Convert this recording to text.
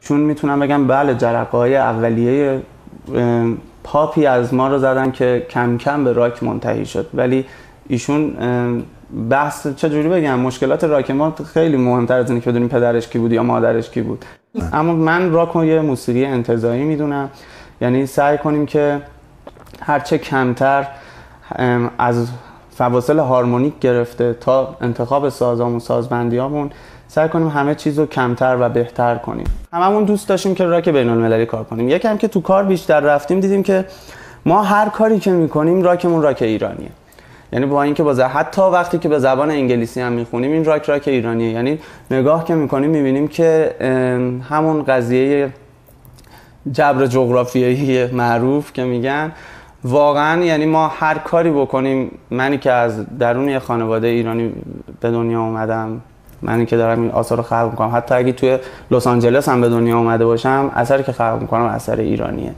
چون می‌تونم بگم بله جرقه های اولیه پاپی از ما رو زدن که کم کم به راک منتهی شد. ولی ایشون بحث چجوری بگم؟ مشکلات راک ما خیلی مهمتر از اینه که بدونیم پدرش کی بود یا مادرش کی بود. اما من راک رو یه موسیقی انتظایی می‌دونم. یعنی سعی کنیم که هرچه کمتر از فواصل هارمونیک گرفته تا انتخاب سازامون سازبندیامون سعی کنیم همه چیز رو کمتر و بهتر کنیم. هممون دوست داشتیم که راک بین المللی کار کنیم. یکم که تو کار بیشتر رفتیم دیدیم که ما هر کاری که می‌کنیم راکمون راک ایرانیه. یعنی با اینکه با حتی وقتی که به زبان انگلیسی هم می‌خونیم این راک راک ایرانیه. یعنی نگاه که می‌کنیم می‌بینیم که همون قضیه جبر جغرافیایی معروف که میگن. واقعا یعنی ما هر کاری بکنیم منی که از درون یه خانواده ایرانی به دنیا اومدم منی که دارم این آثار رو خلق می‌کنم. حتی اگه توی لس آنجلس هم به دنیا اومده باشم اثری که خلق می‌کنم اثر ایرانیه.